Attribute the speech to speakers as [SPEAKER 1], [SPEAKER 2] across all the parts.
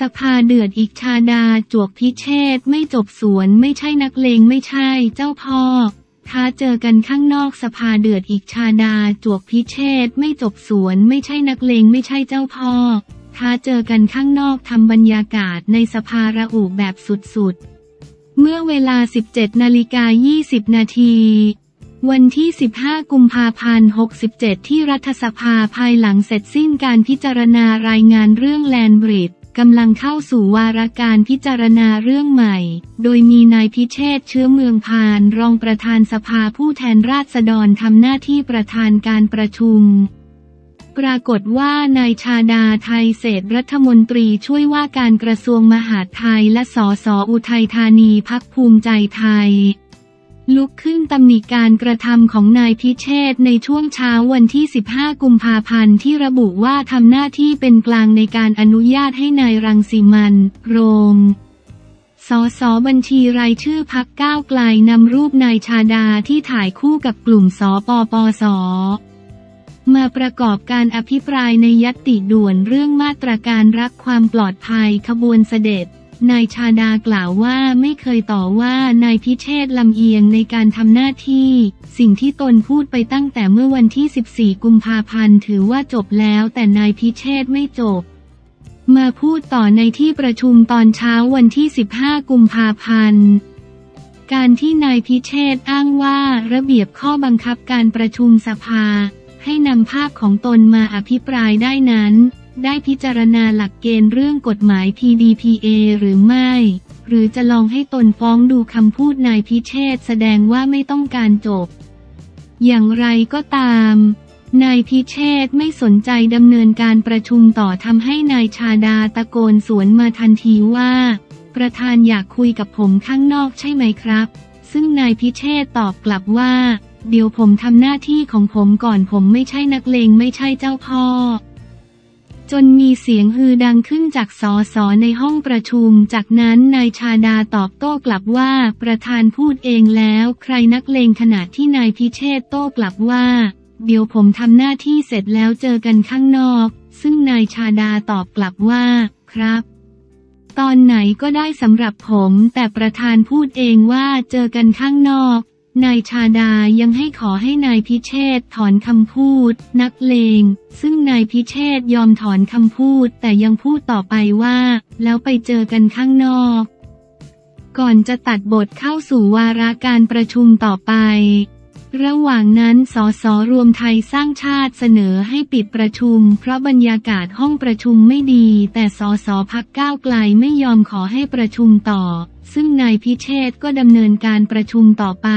[SPEAKER 1] สภาเดือดอีกชาดาจวกพิเชษไม่จบสวนไม่ใช่นักเลงไม่ใช่เจ้าพ่อ ท้าเจอกันข้างนอกสภาเดือดอีกชาดาจวกพิเชษไม่จบสวนไม่ใช่นักเลงไม่ใช่เจ้าพ่อ ท้าเจอกันข้างนอกทำบรรยากาศในสภาระอุแบบสุดๆ เมื่อเวลา 17นาฬิกา20 นาทีวันที่ 15 กุมภาพันธ์ 67 ที่รัฐสภาภายหลังเสร็จสิ้นการพิจารณารายงานเรื่องแลนบริด กำลังเข้าสู่วาระการพิจารณาเรื่องใหม่ โดยมีนายพิเชษเชื้อเมืองพานรองประธานสภาผู้แทนราษฎรทำหน้าที่ประธานการประชุม ปรากฏว่านายชาดาไทยเศษรัฐมนตรีช่วยว่าการกระทรวงมหาดไทยและสสอุทัยธานีพักภูมิใจไทย ลุกขึ้นตำหนิการกระทำของนายพิเชษในช่วงเช้าวันที่ 15 กุมภาพันธ์ที่ระบุว่าทำหน้าที่เป็นกลางในการอนุญาตให้นายรังสีมัน โรมสสบัญชีรายชื่อพักก้าวไกลนำรูปนายชาดาที่ถ่ายคู่กับกลุ่มสปปส มาประกอบการอภิปรายในยัตติด่วนเรื่องมาตรการรักความปลอดภัยขบวนเสด็จ นายชาดากล่าวว่าไม่เคยต่อว่านายพิเชษลำเอียงในการทำหน้าที่ สิ่งที่ตนพูดไปตั้งแต่เมื่อวันที่ 14 กุมภาพันธ์ถือว่าจบแล้วแต่นายพิเชษไม่จบ มาพูดต่อในที่ประชุมตอนเช้าวันที่ 15 กุมภาพันธ์การที่นายพิเชษอ้างว่าระเบียบข้อบังคับการประชุมสภา ให้นำภาพของตนมาอภิปรายได้นั้น ได้พิจารณาหลักเกณฑ์เรื่องกฎหมาย PDPA หรือไม่ หรือจะลองให้ตนฟ้องดูคำพูดนายพิเชษแสดงว่าไม่ต้องการจบ อย่างไรก็ตาม นายพิเชษไม่สนใจดำเนินการประชุมต่อทำให้นายชาดาตะโกนสวนมาทันทีว่า ประธานอยากคุยกับผมข้างนอกใช่ไหมครับ ซึ่งนายพิเชษตอบกลับว่า เดี๋ยวผมทำหน้าที่ของผมก่อนผมไม่ใช่นักเลงไม่ใช่เจ้าพ่อ จนมีเสียงฮือดังขึ้นจากสอสอในห้องประชุม จากนั้นนายชาดาตอบโต้กลับว่าประธานพูดเองแล้วใครนักเลงขณะที่นายพิเชษโต้กลับว่า เดี๋ยวผมทำหน้าที่เสร็จแล้วเจอกันข้างนอก ซึ่งนายชาดาตอบกลับว่า ครับ ตอนไหนก็ได้สำหรับผม แต่ประธานพูดเองว่าเจอกันข้างนอก นายชาดายังให้ขอให้นายพิเชษถอนคำพูด นักเลง ซึ่งนายพิเชษยอมถอนคำพูด แต่ยังพูดต่อไปว่า แล้วไปเจอกันข้างนอก ก่อนจะตัดบทเข้าสู่วาระการประชุมต่อไประหว่างนั้นสสรวมไทยสร้างชาติเสนอให้ปิดประชุม เพราะบรรยากาศห้องประชุมไม่ดี แต่สสพักก้าวไกลไม่ยอมขอให้ประชุมต่อ ซึ่งนายพิเชษก็ดำเนินการประชุมต่อไป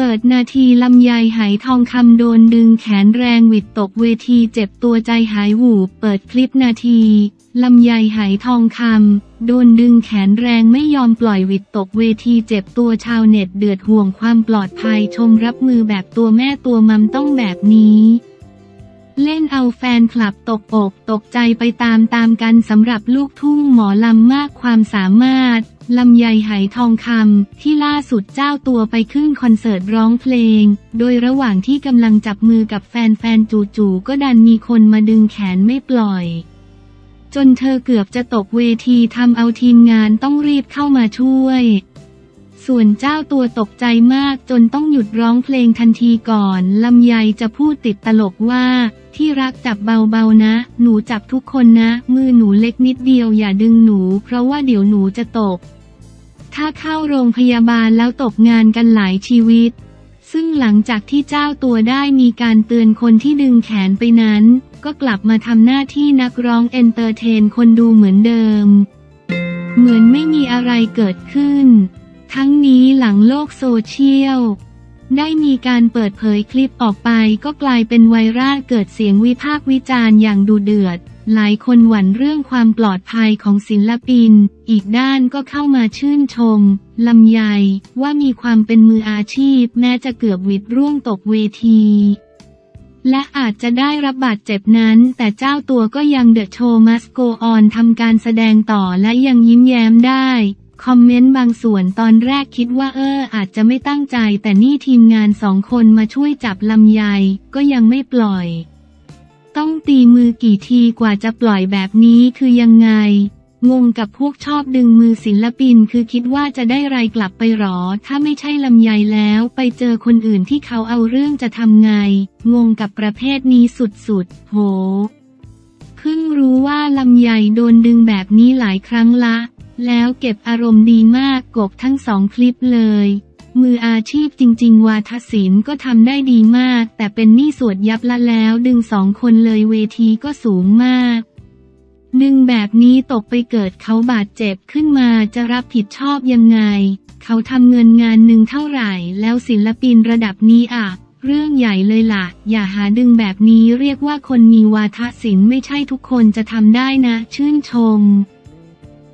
[SPEAKER 1] เปิดนาทีลำไยหายทองคำโดนดึงแขนแรงหวิดตกเวทีเจ็บตัวใจหายหูเปิดคลิปนาทีลำไยหายทองคำโดนดึงแขนแรงไม่ยอมปล่อยหวิดตกเวทีเจ็บตัวชาวเน็ตเดือดห่วงความปลอดภัยชมรับมือแบบตัวแม่ตัวมัมต้องแบบนี้ เล่นเอาแฟนคลับตกอกตกใจไปตามตามกันสำหรับลูกทุ่งหมอลำมากความสามารถลำไยไหทองคำที่ล่าสุดเจ้าตัวไปขึ้นคอนเสิร์ตร้องเพลง โดยระหว่างที่กำลังจับมือกับแฟนๆจู่ๆก็ดันมีคนมาดึงแขนไม่ปล่อย จนเธอเกือบจะตกเวทีทำเอาทีมงานต้องรีบเข้ามาช่วย ส่วนเจ้าตัวตกใจมากจนต้องหยุดร้องเพลงทันทีก่อน ลำไยจะพูดติดตลกว่า ที่รักจับเบาๆนะ หนูจับทุกคนนะ มือหนูเล็กนิดเดียวอย่าดึงหนู เพราะว่าเดี๋ยวหนูจะตก ถ้าเข้าโรงพยาบาลแล้วตกงานกันหลายชีวิต ซึ่งหลังจากที่เจ้าตัวได้มีการเตือนคนที่ดึงแขนไปนั้น ก็กลับมาทำหน้าที่นักร้อง entertain คนดูเหมือนเดิม เหมือนไม่มีอะไรเกิดขึ้น ทั้งนี้หลังโลกโซเชียล ได้มีการเปิดเผยคลิปออกไปก็กลายเป็นไวรัลเกิดเสียงวิพากษ์วิจารณ์อย่างดูเดือด หลายคนหวั่นเรื่องความปลอดภัยของศิลปิน อีกด้านก็เข้ามาชื่นชมลำไยว่ามีความเป็นมืออาชีพแม้จะเกือบวิดร่วงตกเวทีและอาจจะได้รับบาดเจ็บนั้น แต่เจ้าตัวก็ยังเดอะโชว์มัสโกออนทำการแสดงต่อและยังยิ้มแย้มได้ คอมเมนต์บางส่วนตอนแรกคิดว่าเอออาจจะไม่ตั้งใจ แต่นี่ทีมงานสองคนมาช่วยจับลำไยก็ยังไม่ปล่อย ต้องตีมือกี่ทีกว่าจะปล่อยแบบนี้คือยังไง งงกับพวกชอบดึงมือศิลปินคือคิดว่าจะได้ไรกลับไปหรอ ถ้าไม่ใช่ลำไยแล้วไปเจอคนอื่นที่เขาเอาเรื่องจะทำไง งงกับประเภทนี้สุดๆ โห เพิ่งรู้ว่าลำไยโดนดึงแบบนี้หลายครั้งละ แล้วเก็บอารมณ์ดีมากกบทั้งสองคลิปเลย มืออาชีพจริง ๆ วาทศิลป์ก็ทำได้ดีมาก แต่เป็นหนี้สวดยับละแล้วดึงสองคนเลยเวทีก็สูงมากดึงแบบนี้ตกไปเกิดเขาบาดเจ็บขึ้นมาจะรับผิดชอบยังไง เขาทำเงินงานหนึ่งเท่าไหร่ แล้วศิลปินระดับนี้อะ เรื่องใหญ่เลยล่ะ อย่าหาดึงแบบนี้เรียกว่าคนมีวาทศิลป์ไม่ใช่ทุกคนจะทำได้นะ ชื่นชม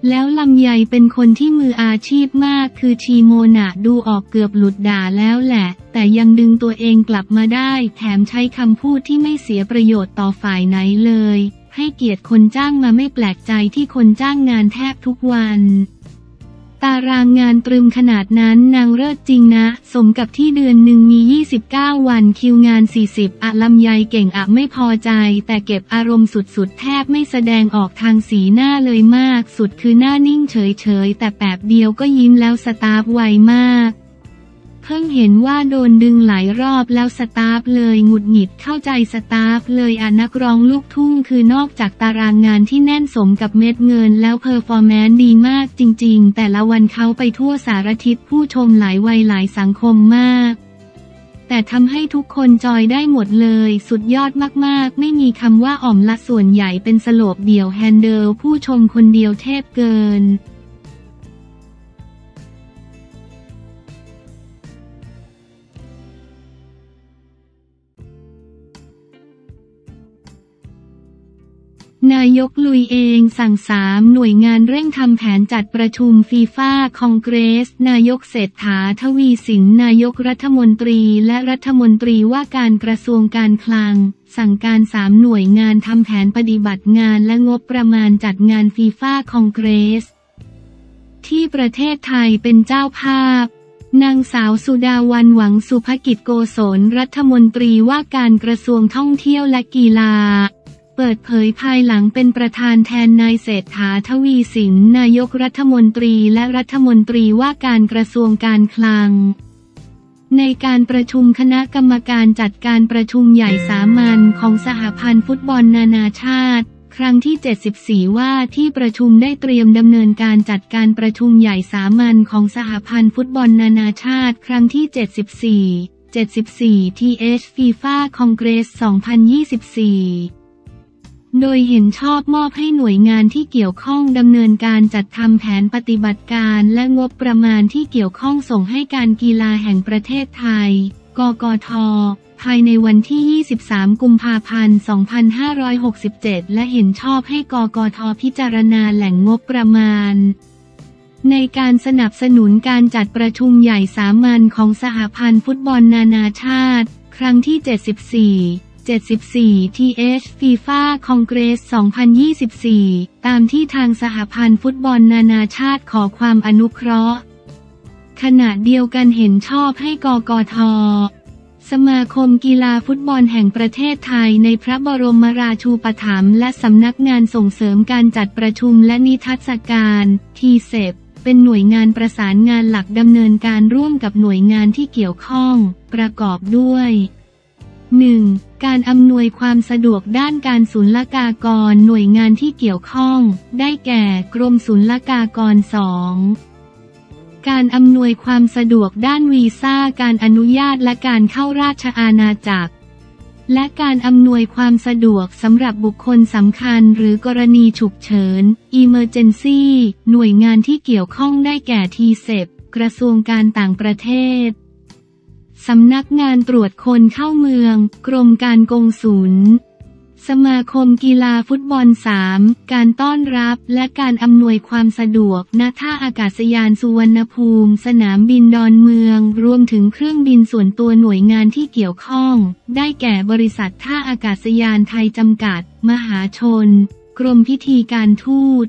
[SPEAKER 1] แล้วลำไยเป็นคนที่มืออาชีพมากคือชีโมนะดูออกเกือบหลุดด่าแล้วแหละ แต่ยังดึงตัวเองกลับมาได้ แถมใช้คำพูดที่ไม่เสียประโยชน์ต่อฝ่ายไหนเลย ให้เกียรติคนจ้างมาไม่แปลกใจที่คนจ้างงานแทบทุกวัน ตารางงานตรึมขนาดนั้นนางเลิศจริงนะ สมกับที่เดือนหนึ่งมี 29 วันคิวงาน 40อะลำไยเก่งอะไม่พอใจ แต่เก็บอารมณ์สุดๆ แทบไม่แสดงออกทางสีหน้าเลยมาก สุดคือหน้านิ่งเฉยๆ แต่แป๊บเดียวก็ยิ้มแล้ว staff ไวมาก เพิ่งเห็นว่าโดนดึงหลายรอบแล้ว staff เลยหงุดหงิดเข้าใจ staff เลยอะนักร้องลูกทุ่งคือนอกจากตารางงานที่แน่นสมกับเม็ดเงินแล้ว performance ดีมากจริงๆ แต่ละวันเขาไปทั่วสารทิศผู้ชมหลายวัยหลายสังคมมาก แต่ทำให้ทุกคนจอยได้หมดเลย สุดยอดมากๆ ไม่มีคำว่าอ่อมละส่วนใหญ่เป็นสโลบเดี่ยวแฮนเดิลผู้ชมคนเดียวเทพเกิน นายกลุยเองสั่งสามหน่วยงานเร่งทำแผนจัดประชุมฟีฟ่าคองเกรส นายกเศรษฐาทวีสินนายกรัฐมนตรีและรัฐมนตรีว่าการกระทรวงการคลัง สั่งการสามหน่วยงานทำแผนปฏิบัติงานและงบประมาณจัดงานฟีฟ่าคองเกรส ที่ประเทศไทยเป็นเจ้าภาพนางสาวสุดาวันหวังสุภกิจโกศลรัฐมนตรีว่าการกระทรวงท่องเที่ยวและกีฬา เปิดเผยภายหลังเป็นประธานแทนนายเศรษฐาทวีสินนายกรัฐมนตรีและรัฐมนตรีว่าการกระทรวงการคลัง ในการประชุมคณะกรรมการจัดการประชุมใหญ่สามัญของสหพันธ์ฟุตบอลนานาชาติ ครั้งที่ 74 ว่าที่ประชุมได้เตรียมดำเนินการจัดการประชุมใหญ่สามัญของสหพันธ์ฟุตบอลนานาชาติ ครั้งที่ 74 74 TH FIFA Congress 2024 โดยเห็นชอบมอบให้หน่วยงานที่เกี่ยวข้องดำเนินการจัดทำแผนปฏิบัติการและงบประมาณที่เกี่ยวข้องส่งให้การกีฬาแห่งประเทศไทย กกท ภายในวันที่ 23 กุมภาพันธ์ 2567 และเห็นชอบให้กกท พิจารณาแหล่งงบประมาณ ในการสนับสนุนการจัดประชุมใหญ่สามัญของสหพันธ์ฟุตบอลนานาชาติ ครั้งที่ 74 74 TH FIFA Congress 2024 ตามที่ทางสหพันธ์ฟุตบอลนานาชาติขอความอนุเคราะห์ ขณะเดียวกันเห็นชอบให้กกทสมาคมกีฬาฟุตบอลแห่งประเทศไทยในพระบรมราชูปถัมภ์และสำนักงานส่งเสริมการจัดประชุมและนิทรรศการทีเซปเป็นหน่วยงานประสานงานหลักดำเนินการร่วมกับหน่วยงานที่เกี่ยวข้อง ประกอบด้วย 1. การอำนวยความสะดวกด้านการศุลกากรหน่วยงานที่เกี่ยวข้อง ได้แก่กรมศุลกากร 2. การอำนวยความสะดวกด้านวีซ่าการอนุญาตและการเข้าราชอาณาจักร และการอำนวยความสะดวกสำหรับบุคคลสำคัญหรือกรณีฉุกเฉิน Emergency หน่วยงานที่เกี่ยวข้องได้แก่ทีเซปกระทรวงการต่างประเทศ สำนักงานตรวจคนเข้าเมือง กรมการกงสุล สมาคมกีฬาฟุตบอล 3 การต้อนรับและการอำนวยความสะดวกณท่าอากาศยานสุวรรณภูมิ สนามบินดอนเมือง รวมถึงเครื่องบินส่วนตัวหน่วยงานที่เกี่ยวข้อง ได้แก่บริษัทท่าอากาศยานไทยจำกัด มหาชน กรมพิธีการทูต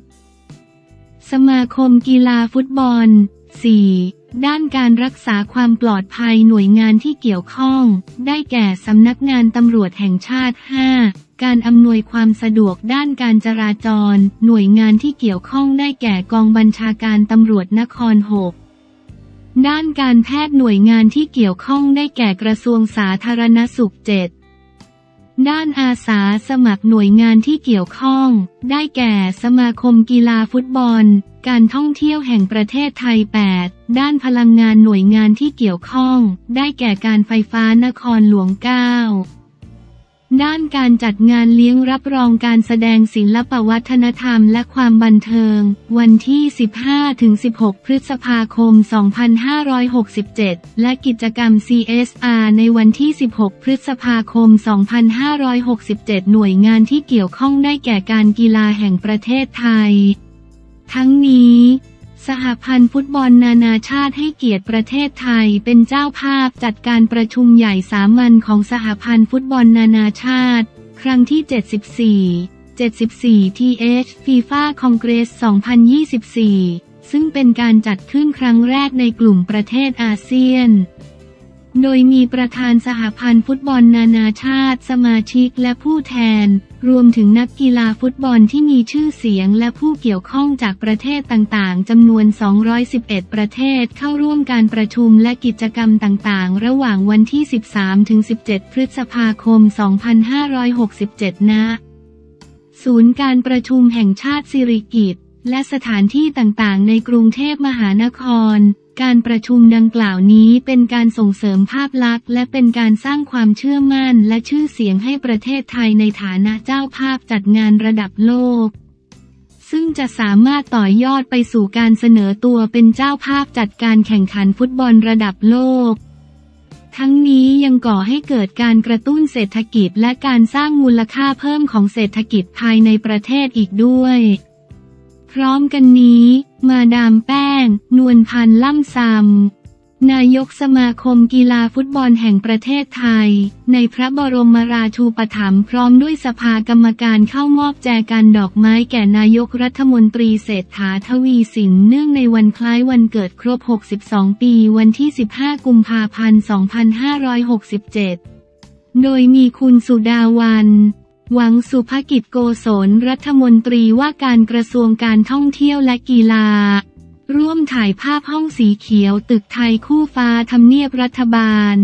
[SPEAKER 1] สมาคมกีฬาฟุตบอล 4. ด้านการรักษาความปลอดภัยหน่วยงานที่เกี่ยวข้อง ได้แก่สำนักงานตำรวจแห่งชาติ 5. การอำนวยความสะดวกด้านการจราจร หน่วยงานที่เกี่ยวข้องได้แก่กองบัญชาการตำรวจนคร 6. ด้านการแพทย์หน่วยงานที่เกี่ยวข้องได้แก่กระทรวงสาธารณสุข 7. ด้านอาสาสมัครหน่วยงานที่เกี่ยวข้อง ได้แก่สมาคมกีฬาฟุตบอล การท่องเที่ยวแห่งประเทศไทย 8 ด้านพลังงานหน่วยงานที่เกี่ยวข้อง ได้แก่การไฟฟ้านครหลวง 9 ด้านการจัดงานเลี้ยงรับรองการแสดงศิลปวัฒนธรรมและความบันเทิง วันที่ 15-16 พฤษภาคม 2567 และกิจกรรม CSR ในวันที่ 16 พฤษภาคม 2567 หน่วยงานที่เกี่ยวข้องได้แก่การกีฬาแห่งประเทศไทย ทั้งนี้ สหพันธ์ฟุตบอลนานาชาติให้เกียรติประเทศไทยเป็นเจ้าภาพจัดการประชุมใหญ่สามัญของสหพันธ์ฟุตบอลนานาชาติ ครั้งที่ 74 74 TH FIFA Congress 2024 ซึ่งเป็นการจัดขึ้นครั้งแรกในกลุ่มประเทศอาเซียน โดยมีประธานสหพันธ์ฟุตบอลนานาชาติ สมาชิกและผู้แทน รวมถึงนักกีฬาฟุตบอลที่มีชื่อเสียงและผู้เกี่ยวข้องจากประเทศต่างๆ จำนวน 211 ประเทศเข้าร่วมการประชุมและกิจกรรมต่างๆ ระหว่างวันที่ 13-17 พฤษภาคม 2567 ณ ศูนย์การประชุมแห่งชาติสิริกิต และสถานที่ต่างๆ ในกรุงเทพมหานคร การประชุมดังกล่าวนี้เป็นการส่งเสริมภาพลักษณ์ และเป็นการสร้างความเชื่อมั่นและชื่อเสียงให้ประเทศไทยในฐานะเจ้าภาพจัดงานระดับโลก ซึ่งจะสามารถต่อยอดไปสู่การเสนอตัวเป็นเจ้าภาพจัดการแข่งขันฟุตบอลระดับโลกทั้งนี้ยังก่อให้เกิดการกระตุ้นเศรษฐกิจและการสร้างมูลค่าเพิ่มของเศรษฐกิจภายในประเทศอีกด้วย พร้อมกันนี้ มาดามแป้ง นวลพันธ์ล่ำซำนายกสมาคมกีฬาฟุตบอลแห่งประเทศไทย ในพระบรมราชูปถัมภ์พร้อมด้วยสภากรรมการเข้ามอบแจกันดอกไม้แก่นายกรัฐมนตรีเศรษฐาทวีสินเนื่องในวันคล้ายวันเกิดครบ 62 ปีวันที่ 15 กุมภาพันธ์ 2567 โดยมีคุณสุดาวัน หวังสุภกิจโกศลรัฐมนตรีว่าการกระทรวงการท่องเที่ยวและกีฬา ร่วมถ่ายภาพห้องสีเขียวตึกไทยคู่ฟ้าทำเนียบรัฐบาล